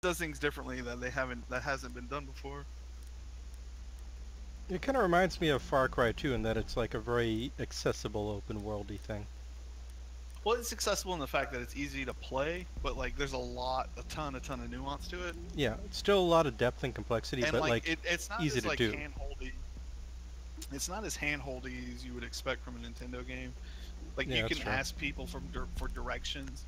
does things differently that they haven't that hasn't been done before. It kind of reminds me of Far Cry 2 in that it's like a very accessible open worldy thing. Well, it's accessible in the fact that it's easy to play, but like there's a lot, a ton, a ton of nuance to it. Yeah, it's still a lot of depth and complexity, and but like, like, it, it's not easy as to like do. handholdy. It's not as handholdy as you would expect from a Nintendo game. Like Yeah, you can ask people from for directions,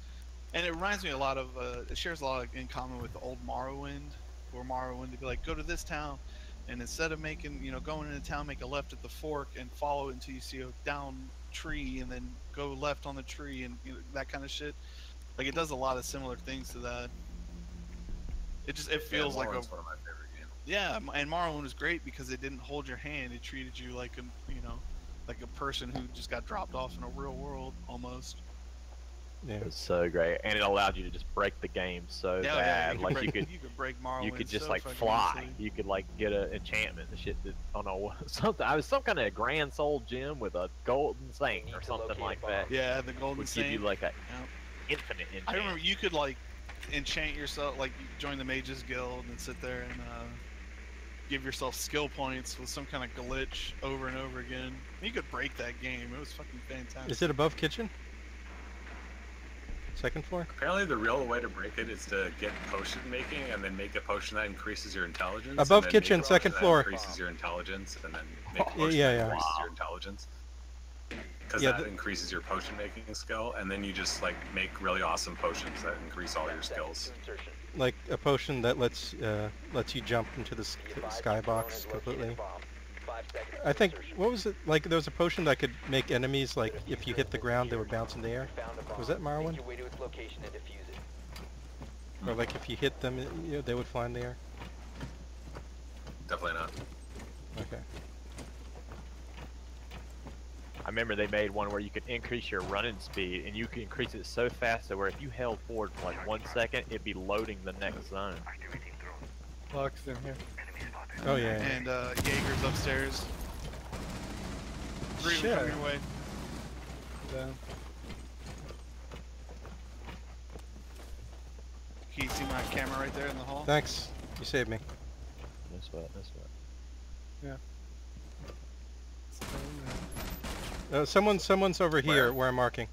and it reminds me a lot of. Uh, it shares a lot in common with the old Morrowind, where Morrowind would be like, go to this town, and instead of making, you know, going into town, make a left at the fork and follow it until you see a down tree, and then go left on the tree, and you know, that kind of shit. Like it does a lot of similar things to that. It just it feels yeah, like a one of my favorite games. yeah, and Morrowind was great because it didn't hold your hand. It treated you like a, you know, like a person who just got dropped off in a real world almost. Yeah. It was so great, and it allowed you to just break the game so yeah, bad. yeah, like break, you could, you could break Morrowind. you could just so like fly. easily. You could like get an enchantment and shit. That, I don't know something. I was some kind of grand soul gem with a golden saint need or something like that. Yeah, the golden would give you like a Yeah. infinite enchant. I remember you could like enchant yourself, like you join the mages guild and sit there and uh, give yourself skill points with some kind of glitch over and over again. You could break that game. It was fucking fantastic. Is it above kitchen? Second floor? Apparently, the real way to break it is to get potion making and then make a potion that increases your intelligence. Above kitchen, make a potion second floor. Increases your intelligence, and then make a Yeah, potion yeah, that increases your intelligence. Because Yeah, that increases your potion making skill, and then you just like make really awesome potions that increase all your skills. Like a potion that lets uh, lets you jump into the, s- Be to the advised your drone skybox completely. Bomb. Five seconds I think what was it like? There was a potion that could make enemies like if you hit the ground, they would bounce in the air, You found a bomb. Was that Morrowind? Make your way to its location and defuse it. or like if you hit them, you know, they would fly in the air. Definitely not. Okay. I remember they made one where you could increase your running speed, and you could increase it so fast that where if you held forward for like one second, it'd be loading the next zone. Locks in here. Oh yeah. yeah. And uh, Jaeger's upstairs. Three of Shit. coming your way. Down. Can you see my camera right there in the hall? Thanks. You saved me. No sweat, no sweat. Uh, someone, someone's over here Where? where I'm marking.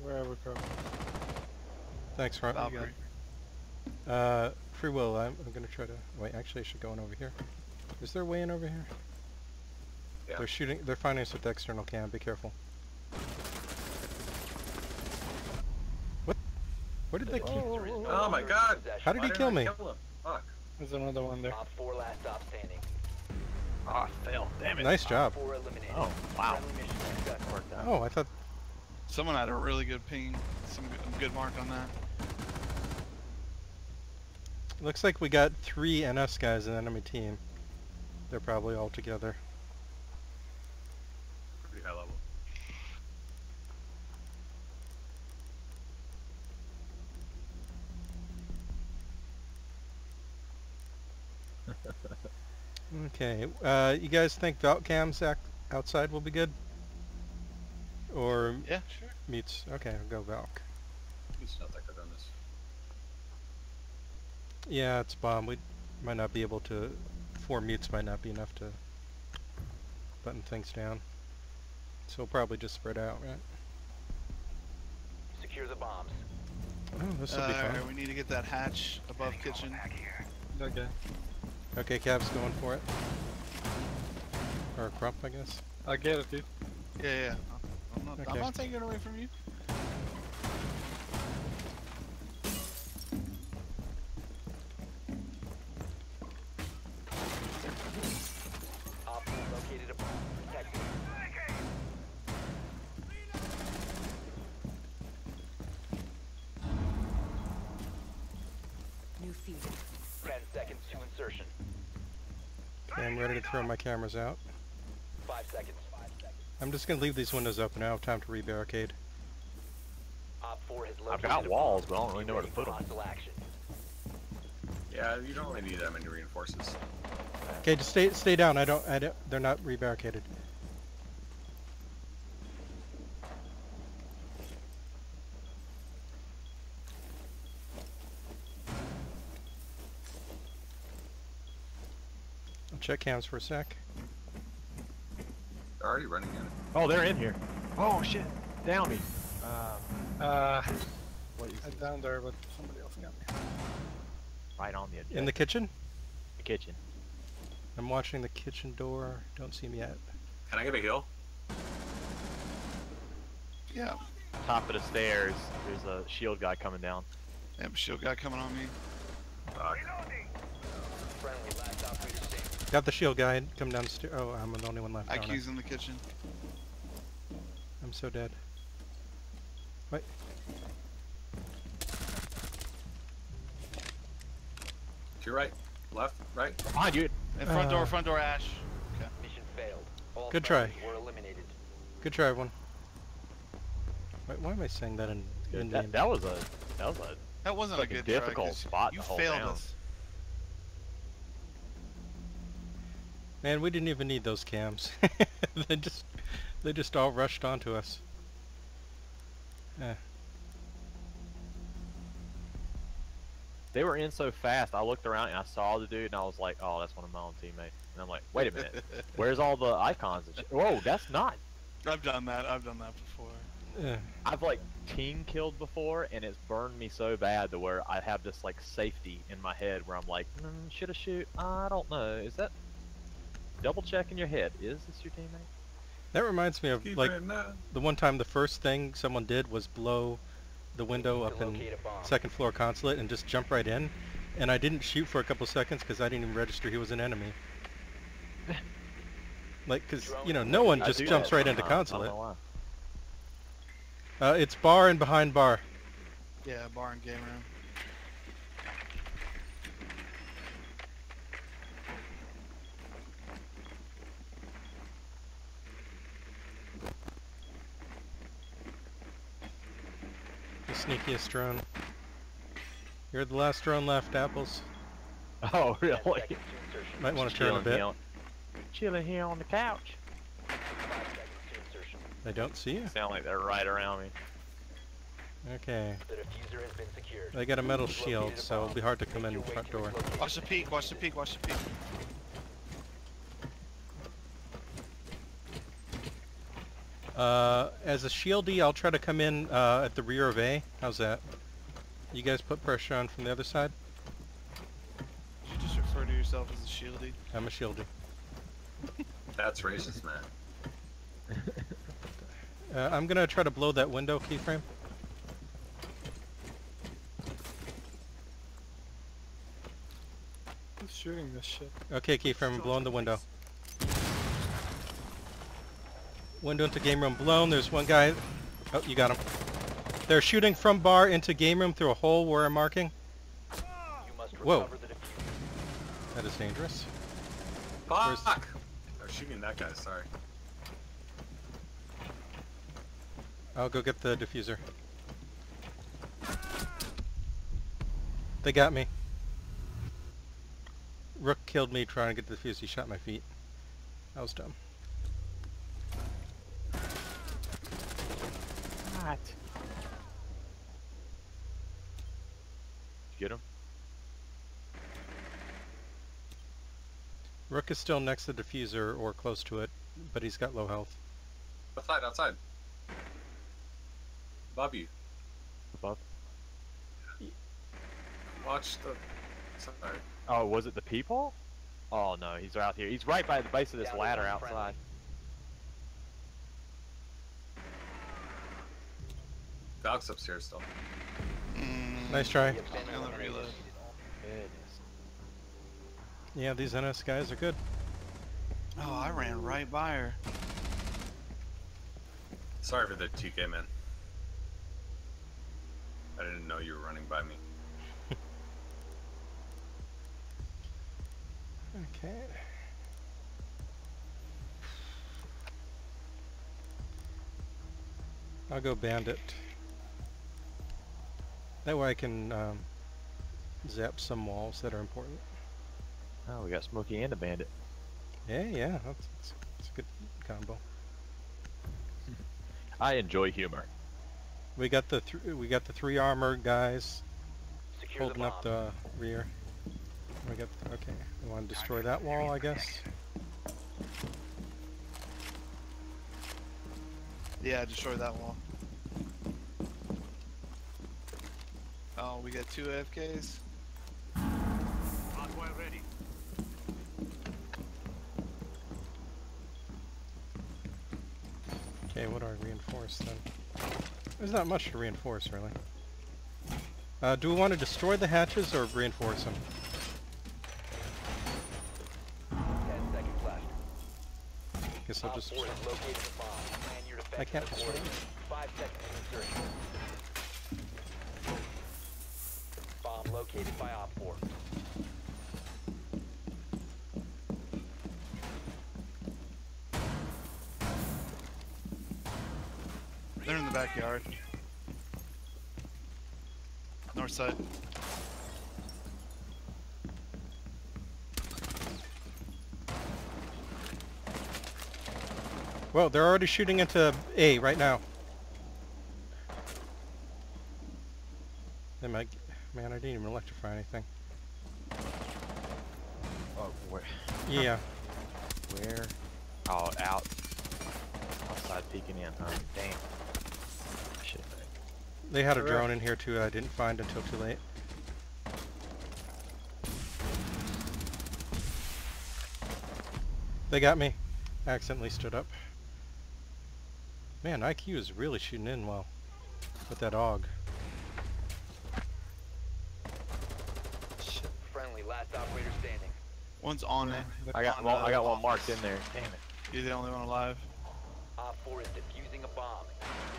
Wherever cover. Thanks, Ron. Valkyrie. Uh, free will. I'm, I'm gonna try to. Wait, actually, I should go in over here. Is there a way in over here? Yeah. They're shooting. They're finding us with the external cam. Be careful. What? Where did they kill? No Oh my God. How did Why he kill me? kill him? Fuck. There's another one there. Op 4 last stop standing. Ah, I fell. Damn it. Nice job. Op 4 eliminated. Oh, wow. Friendly mission successful. Worked out. Oh, I thought. Someone had a really good ping, some good, good mark on that. Looks like we got three NS guys in the enemy team. They're probably all together. Pretty high level. Okay. Uh, you guys think Valk cams outside will be good? Or Yeah, sure. meets? Okay, I'll go Valk. It's not that good on this. Yeah, it's bomb. We might not be able to. Four mutes might not be enough to button things down. So we'll probably just spread out, right? Secure the bombs. Oh, this will be Uh, fun. we need to get that hatch above kitchen. Okay. Okay, Cav's going for it. Or Crump, I guess. I'll get it, dude. Yeah, yeah. I'm not, Okay. I'm not taking it away from you. New feed. 10 seconds to insertion. Okay, I'm ready to throw my cameras out. 5 seconds. I'm just gonna leave these windows open. I have time to rebarricade. Op 4 has I've got walls, but I don't really know where to put for 'em. hostile action. Yeah, you don't really need that many reinforces. Okay, just stay stay down. I don't. I don't. They're not rebarricaded. Check cams for a sec. They're already running in it. Oh, they're in here. Oh shit! Down me. Um, Uh, what is I it? down there, but somebody else got me. Right on the edge. In the kitchen? the kitchen. I'm watching the kitchen door. Don't see him yet. Can I get a heal? Yeah. Top of the stairs. There's a shield guy coming down. Yep, shield guy coming on me. Fuck. Friendly, last operator standing. Got the shield guy come down the stairs. Oh, I'm the only one left. I? IQ's in the kitchen. I'm so dead. Wait. To your right, left, right. Behind you. And front Uh, door, front door, Ash. Okay. Mission failed. All Good try. friendlies Were eliminated. Good try, everyone. Wait, why am I saying that in, in That, name? that was a that was a That wasn't a Fucking good difficult try, 'cause spot You to hold failed down. us. Man, we didn't even need those cams. they just, they just all rushed onto us. Eh. they were in so fast. I looked around and I saw the dude and I was like, oh, that's one of my own teammates. And I'm like, wait a minute, where's all the icons? And shit? Whoa, that's not. I've done that. I've done that before. Eh. I've like team killed before and it's burned me so bad to where I have this like safety in my head where I'm like, mm, should I shoot? I don't know. Is that double check in your head? Is this your teammate? That reminds me of Keep like the one time the first thing someone did was blow the window up in locate second floor consulate and just jump right in. And I didn't shoot for a couple seconds because I didn't even register he was an enemy. like, because, you know, no one just jumps that right into sometimes, consulate. Uh, it's bar and behind bar. Yeah, bar and game room. Sneakiest drone. You're the last drone left, Apples. Oh, really? seconds. Might want to turn a bit. here on- Chilling here on the couch. Five seconds to insertion. They don't see you? Sound like they're right around me. Okay. The defuser has been secured. They got a metal shield, so it'll be hard to come in your way front door. Watch the peak. Watch the peak. Watch the peak. Uh, as a shieldy, I'll try to come in uh, at the rear of A. How's that? You guys put pressure on from the other side? Did you just refer to yourself as a shieldy? I'm a shieldy. That's racist, man. Uh, I'm gonna try to blow that window keyframe. Who's shooting this shit? Okay, keyframe, I'm blowing the window. Window into game room blown. There's one guy. Oh, you got him. They're shooting from bar into game room through a hole where I'm marking. You must Whoa. the. That is dangerous. Where's- Fuck! I was shooting that guy, sorry. I'll go get the defuser. They got me. Rook killed me trying to get the defuser. He shot my feet. That was dumb. What? Get him? Rook is still next to the defuser or close to it, but he's got low health. Outside, outside. Above you. Above? Watch the... Sorry. Oh, was it the people? Oh no, he's out here. He's right by the base of this Down to ladder outside. friendly. Dog's upstairs still. Mm, Nice try. You have been On the eliminated. reload. Goodness. Yeah, these NS guys are good. Oh, I ran right by her. Sorry for the TK, man. I didn't know you were running by me. Okay. I'll go bandit. That way I can um, zap some walls that are important. Oh, we got Smokey and a bandit. Yeah, yeah, that's, that's, that's a good combo. I enjoy humor. We got the th we got the three armor guys Secure the holding bomb. up the rear. We got okay. We want to destroy that wall, I guess. Yeah, destroy that wall. We got two AFKs. Okay, what do I reinforce then? There's not much to reinforce, really. Uh, do we want to destroy the hatches or reinforce them? 10 seconds left. Guess I'll just. 4 has located a bomb. Plan your defense I can't destroy accordingly. them. 5 seconds to insertion. Bomb located by Op 4. They're in the backyard. North side. Well, they're already shooting into A right now. They might. Man, I didn't even electrify anything. Oh, where? Yeah. Where? Oh, out. Outside peeking in, huh? Damn. Shit. They had a Correct. drone in here too. I didn't find until too late. They got me. Accidentally stood up. Man, IQ is really shooting in well with that AUG. Shit. Friendly, last operator standing. One's on it. I got On, one, I got one marked in there. Damn it. You're the only one alive. Op 4 is defusing a bomb.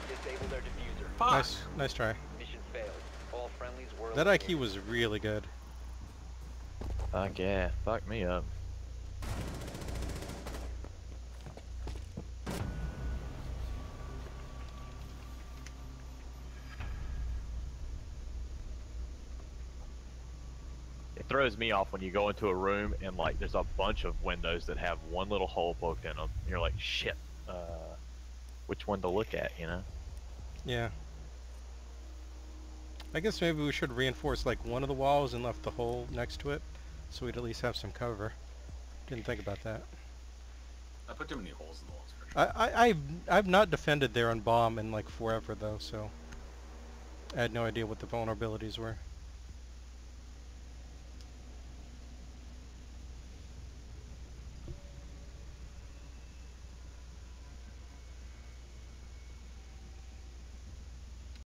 Disable their defuser. Nice, nice try. Mission failed. All friendlies were That. IQ was really good. Fuck yeah. Fuck me up. Throws me off when you go into a room and like there's a bunch of windows that have one little hole poked in them. You're like, shit. Uh, which one to look at? You know? Yeah. I guess maybe we should reinforce like one of the walls and left the hole next to it, so we'd at least have some cover. Didn't think about that. I put too many holes in the walls. For sure. I, I I've I've not defended there on bomb in like forever though, so I had no idea what the vulnerabilities were.